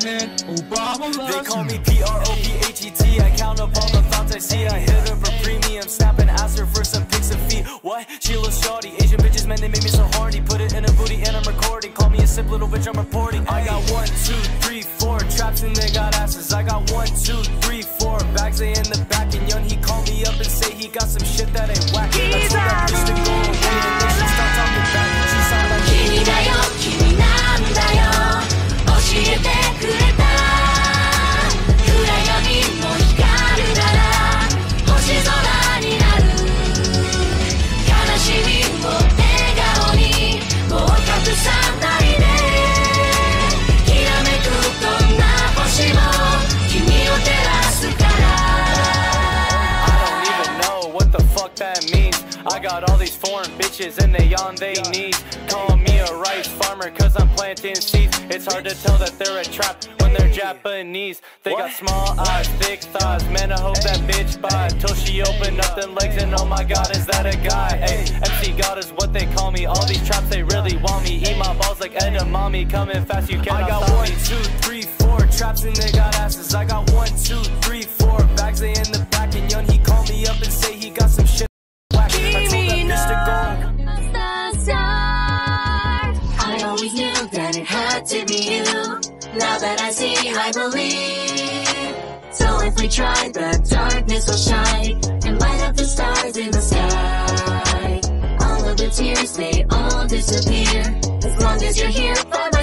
Obama loves They call me P-R-O-P-H-E-T I count up all the thoughts I see. I hit her for premium. Snap and ask her for some pics of feet. What? She looks shawty Asian bitches, man, they make me so horny. Put it in a booty and I'm recording. Call me a simp little bitch, I'm reporting. I got one, two, three, four Traps and they got asses. I got one, two, three, four Bags. They in the back And that means. I got all these foreign bitches and they on they knees. Calling me a rice farmer cause I'm planting seeds. It's hard to tell that they're a trap when they're Japanese. They got small eyes, thick thighs. Man, I hope that bitch buy till she open up them legs and oh my god, is that a guy? Hey, MC God is what they call me. All these traps, they really want me. Eat my balls like edamame. Coming fast, you cannot I got stop one, me. Always knew that it had to be you. Now that I see, I believe. So if we try, the darkness will shine and light up the stars in the sky. All of the tears, they all disappear. As long as you're here by my